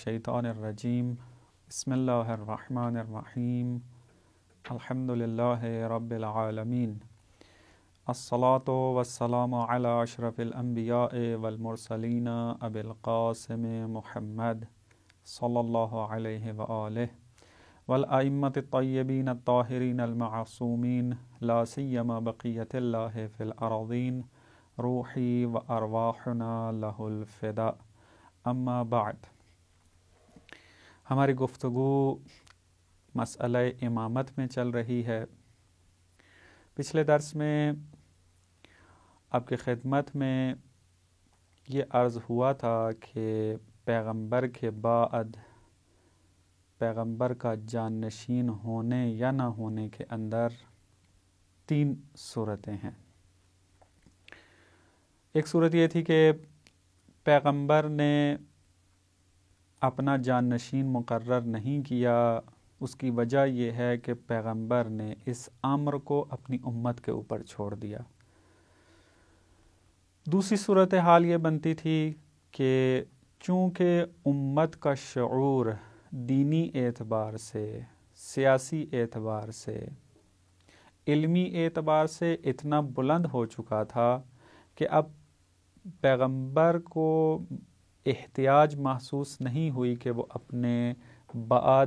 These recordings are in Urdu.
الشيطان الرجيم. بسم الله الرحمن الرحيم. الحمد لله رب العالمين. الصلاة والسلام على أشرف الأنبياء والمرسلين أبي القاسم محمد صلى الله عليه وآله. والأئمة الطيبين الطاهرين المعصومين لا سيما بقية الله في الأراضين. روحي وأرواحنا له الفداء. أما بعد. ہماری گفتگو مسئلہ امامت میں چل رہی ہے۔ پچھلے درس میں آپ کی خدمت میں یہ عرض ہوا تھا کہ پیغمبر کے بعد پیغمبر کا جانشین ہونے یا نہ ہونے کے اندر تین صورتیں ہیں۔ ایک صورت یہ تھی کہ پیغمبر نے اپنا جانشین مقرر نہیں کیا، اس کی وجہ یہ ہے کہ پیغمبر نے اس امر کو اپنی امت کے اوپر چھوڑ دیا۔ دوسری صورت حال یہ بنتی تھی کہ چونکہ امت کا شعور دینی اعتبار سے، سیاسی اعتبار سے، علمی اعتبار سے اتنا بلند ہو چکا تھا کہ اب پیغمبر کو احتیاج محسوس نہیں ہوئی کہ وہ اپنے بعد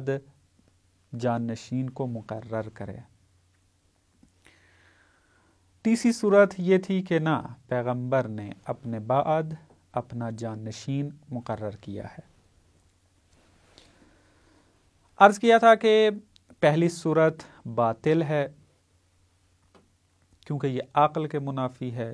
جانشین کو مقرر کرے۔ تیسری صورت یہ تھی کہ نہ، پیغمبر نے اپنے بعد اپنا جانشین مقرر کیا ہے۔ عرض کیا تھا کہ پہلی صورت باطل ہے کیونکہ یہ عقل کے منافی ہے۔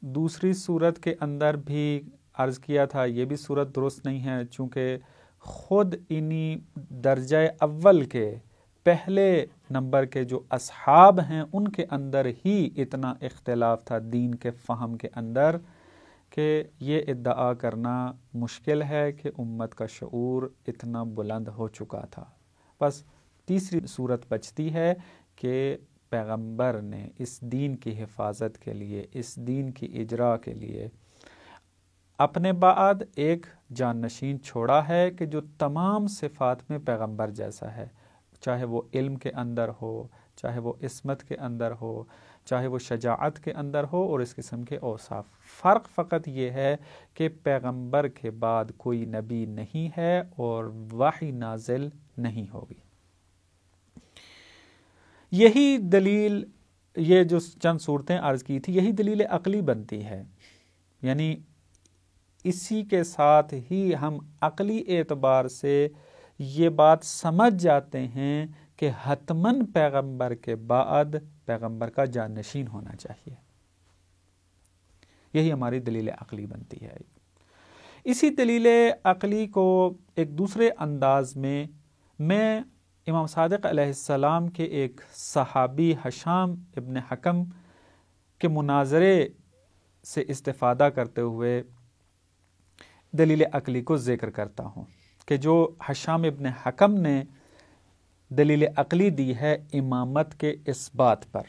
دوسری صورت کے اندر بھی عرض کیا تھا، یہ بھی صورت درست نہیں ہے، چونکہ خود انہی درجہ اول کے پہلے نمبر کے جو اصحاب ہیں، ان کے اندر ہی اتنا اختلاف تھا دین کے فہم کے اندر کہ یہ ادعا کرنا مشکل ہے کہ امت کا شعور اتنا بلند ہو چکا تھا۔ بس تیسری صورت بچتی ہے کہ پیغمبر نے اس دین کی حفاظت کے لیے، اس دین کی اجرا کے لیے اپنے بعد ایک جانشین چھوڑا ہے کہ جو تمام صفات میں پیغمبر جیسا ہے۔ چاہے وہ علم کے اندر ہو، چاہے وہ عصمت کے اندر ہو، چاہے وہ شجاعت کے اندر ہو اور اس قسم کے اوصاف۔ فرق فقط یہ ہے کہ پیغمبر کے بعد کوئی نبی نہیں ہے اور وحی نازل نہیں ہوگی۔ یہی دلیل، یہ جو چند صورتیں عرض کی تھی، یہی دلیل عقلی بنتی ہے۔ یعنی اسی کے ساتھ ہی ہم عقلی اعتبار سے یہ بات سمجھ جاتے ہیں کہ حتمن پیغمبر کے بعد پیغمبر کا جانشین ہونا چاہیے۔ یہی ہماری دلیل عقلی بنتی ہے۔ اسی دلیل عقلی کو ایک دوسرے انداز میں میں امام صادق علیہ السلام کے ایک صحابی حشام ابن حکم کے مناظرے سے استفادہ کرتے ہوئے دلیل عقلی کو ذکر کرتا ہوں کہ جو حشام ابن حکم نے دلیل عقلی دی ہے امامت کے اس بات پر۔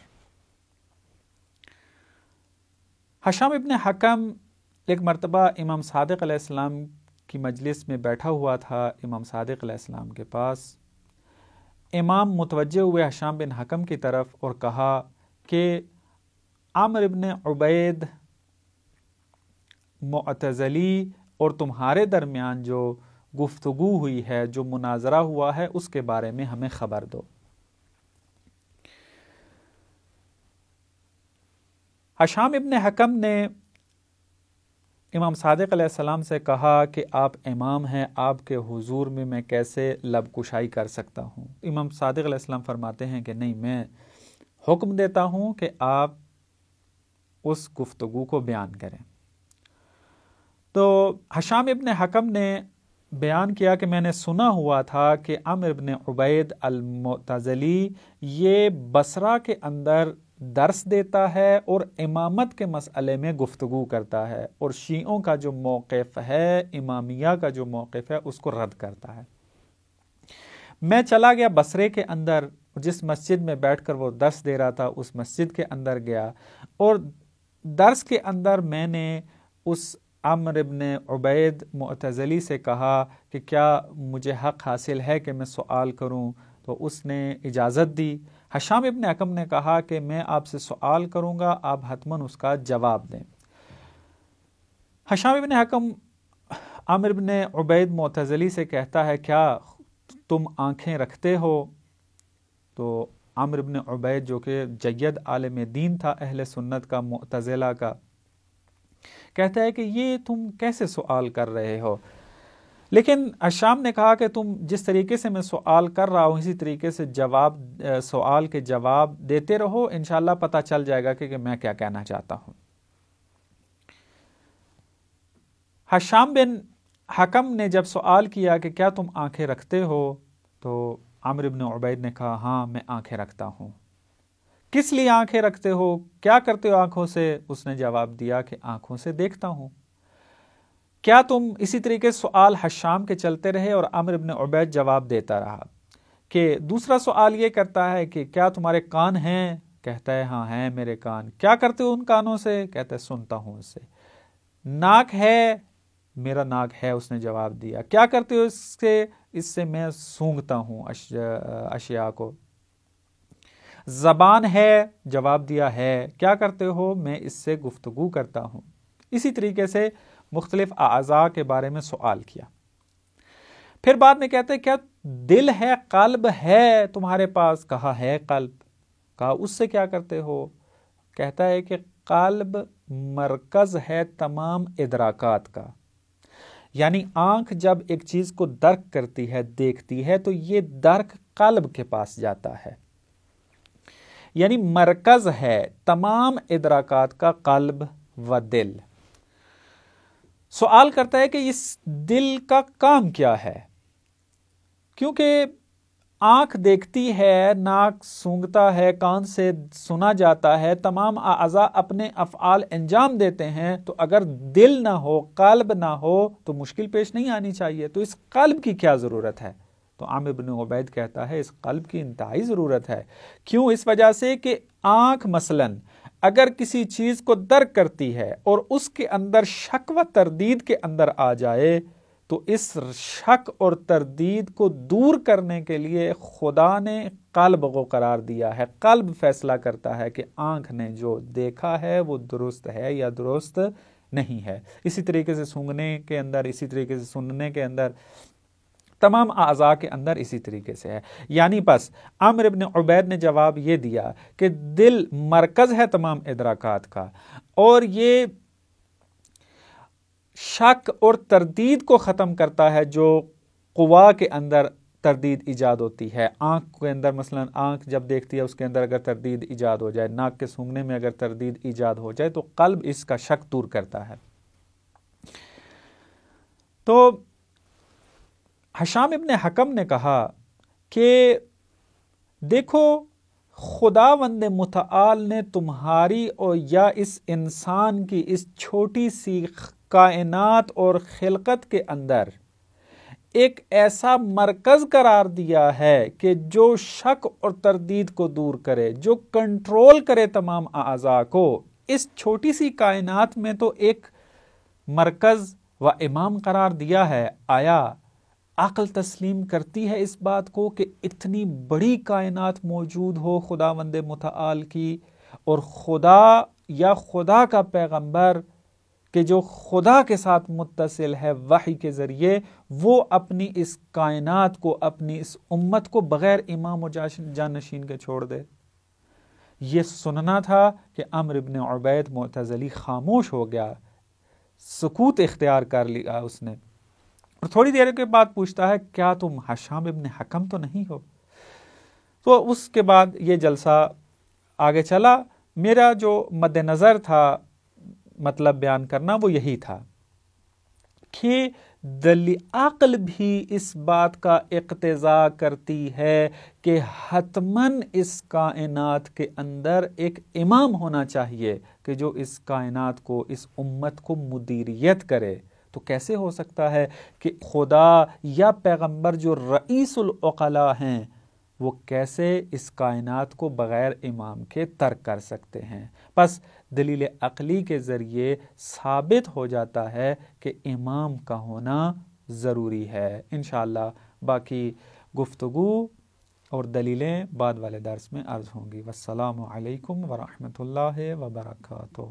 حشام ابن حکم ایک مرتبہ امام صادق علیہ السلام کی مجلس میں بیٹھا ہوا تھا امام صادق علیہ السلام کے پاس۔ امام متوجہ ہوئے حشام بن حکم کی طرف اور کہا کہ عامر ابن عبید معتزلی اور تمہارے درمیان جو گفتگو ہوئی ہے، جو مناظرہ ہوا ہے، اس کے بارے میں ہمیں خبر دو۔ حشام ابن حکم نے امام صادق علیہ السلام سے کہا کہ آپ امام ہیں، آپ کے حضور میں میں کیسے لب کشائی کر سکتا ہوں؟ امام صادق علیہ السلام فرماتے ہیں کہ نہیں، میں حکم دیتا ہوں کہ آپ اس گفتگو کو بیان کریں۔ تو حشام ابن حکم نے بیان کیا کہ میں نے سنا ہوا تھا کہ امر ابن عبید المتزلی یہ بسرا کے اندر درس دیتا ہے اور امامت کے مسئلے میں گفتگو کرتا ہے اور شیعوں کا جو موقف ہے، امامیہ کا جو موقف ہے، اس کو رد کرتا ہے۔ میں چلا گیا بسرے کے اندر، جس مسجد میں بیٹھ کر وہ درس دے رہا تھا، اس مسجد کے اندر گیا اور درس کے اندر میں نے اس عمر ابن عبید معتزلی سے کہا کہ کیا مجھے حق حاصل ہے کہ میں سوال کروں؟ تو اس نے اجازت دی۔ حشام ابن حکم نے کہا کہ میں آپ سے سوال کروں گا، آپ حتمن اس کا جواب دیں۔ حشام ابن حکم عامر ابن عبید معتزلی سے کہتا ہے، کیا تم آنکھیں رکھتے ہو؟ تو عامر ابن عبید جو کہ جید عالم دین تھا، اہل سنت کا، معتزلہ کا کہتا ہے کہ یہ تم کیسے سوال کر رہے ہو؟ لیکن اشام نے کہا کہ تم جس طریقے سے میں سوال کر رہا ہوں، اسی طریقے سے جواب سوال کے جواب دیتے رہو، انشاءاللہ پتہ چل جائے گا کہ میں کیا کہنا چاہتا ہوں۔ حشام بن حکم نے جب سوال کیا کہ کیا تم آنکھیں رکھتے ہو، تو عامر ابن عبید نے کہا ہاں میں آنکھیں رکھتا ہوں۔ کس لیے آنکھیں رکھتے ہو؟ کیا کرتے ہو آنکھوں سے؟ اس نے جواب دیا کہ آنکھوں سے دیکھتا ہوں۔ کیا تم اسی طریقے سوال حشام کے چلتے رہے؟ اور عمر ابن عبید جواب دیتا رہا کہ دوسرا سوال یہ کرتا ہے کہ کیا تمہارے کان ہیں؟ کہتا ہے ہاں ہیں میرے کان۔ کیا کرتے ہو ان کانوں سے؟ کہتا ہے، سنتا ہوں اس سے۔ ناک ہے، میرا ناک ہے، اس نے جواب دیا۔ کیا کرتے ہو اس سے؟ اس سے میں سونگتا ہوں اشیاء کو۔ زبان ہے، جواب دیا ہے، کیا کرتے ہو؟ میں اس سے گفتگو کرتا ہوں۔ اسی طریقے سے مختلف اعضاء کے بارے میں سوال کیا۔ پھر بعد میں کہتے، کیا دل ہے، قلب ہے، تمہارے پاس؟ کہا، ہے قلب۔ کہا، اس سے کیا کرتے ہو؟ کہتا ہے کہ قلب مرکز ہے تمام ادراکات کا۔ یعنی آنکھ جب ایک چیز کو درک کرتی ہے، دیکھتی ہے، تو یہ درک قلب کے پاس جاتا ہے۔ یعنی مرکز ہے تمام ادراکات کا قلب و دل۔ سوال کرتا ہے کہ اس دل کا کام کیا ہے؟ کیونکہ آنکھ دیکھتی ہے، ناک سونگتا ہے، کان سے سنا جاتا ہے، تمام اعضاء اپنے افعال انجام دیتے ہیں۔ تو اگر دل نہ ہو، قلب نہ ہو، تو مشکل پیش نہیں آنی چاہیے۔ تو اس قلب کی کیا ضرورت ہے؟ تو عامر بن عبید کہتا ہے، اس قلب کی انتہائی ضرورت ہے۔ کیوں؟ اس وجہ سے کہ آنکھ مثلاً اگر کسی چیز کو درک کرتی ہے اور اس کے اندر شک و تردید کے اندر آ جائے، تو اس شک اور تردید کو دور کرنے کے لیے خدا نے قلب کو قرار دیا ہے۔ قلب فیصلہ کرتا ہے کہ آنکھ نے جو دیکھا ہے وہ درست ہے یا درست نہیں ہے۔ اسی طریقے سے سونگنے کے اندر، اسی طریقے سے سننے کے اندر تمام اعضاء کے اندر اسی طریقے سے ہے۔ یعنی بس عمر ابن عبید نے جواب یہ دیا کہ دل مرکز ہے تمام ادراکات کا، اور یہ شک اور تردید کو ختم کرتا ہے جو قوا کے اندر تردید ایجاد ہوتی ہے۔ آنکھ کے اندر مثلا آنکھ جب دیکھتی ہے، اس کے اندر اگر تردید ایجاد ہو جائے، ناک کے سونگنے میں اگر تردید ایجاد ہو جائے تو قلب اس کا شک دور کرتا ہے۔ تو حشام ابن حکم نے کہا کہ دیکھو خدا وند متعال نے تمہاری اور یا اس انسان کی اس چھوٹی سی کائنات اور خلقت کے اندر ایک ایسا مرکز قرار دیا ہے کہ جو شک اور تردید کو دور کرے، جو کنٹرول کرے تمام اعضاء کو۔ اس چھوٹی سی کائنات میں تو ایک مرکز و امام قرار دیا ہے۔ آیا عقل تسلیم کرتی ہے اس بات کو کہ اتنی بڑی کائنات موجود ہو خدا وند متعال کی اور خدا یا خدا کا پیغمبر کہ جو خدا کے ساتھ متصل ہے وحی کے ذریعے، وہ اپنی اس کائنات کو، اپنی اس امت کو بغیر امام و جانشین کے چھوڑ دے۔ یہ سننا تھا کہ امر ابن عبید معتزلی خاموش ہو گیا، سکوت اختیار کر لیا اس نے۔ اور تھوڑی دیر کے بعد پوچھتا ہے، کیا تم حشام ابن حکم تو نہیں ہو؟ تو اس کے بعد یہ جلسہ آگے چلا۔ میرا جو مد نظر تھا مطلب بیان کرنا، وہ یہی تھا کہ دلی عقل بھی اس بات کا اقتضا کرتی ہے کہ حتمن اس کائنات کے اندر ایک امام ہونا چاہیے کہ جو اس کائنات کو، اس امت کو مدیریت کرے۔ تو کیسے ہو سکتا ہے کہ خدا یا پیغمبر جو رئیس العقلاء ہیں، وہ کیسے اس کائنات کو بغیر امام کے ترک کر سکتے ہیں؟ بس دلیل عقلی کے ذریعے ثابت ہو جاتا ہے کہ امام کا ہونا ضروری ہے۔ انشاءاللہ باقی گفتگو اور دلیلیں بعد والے درس میں عرض ہوں گی۔ والسلام علیکم ورحمۃ اللہ وبرکاتہ۔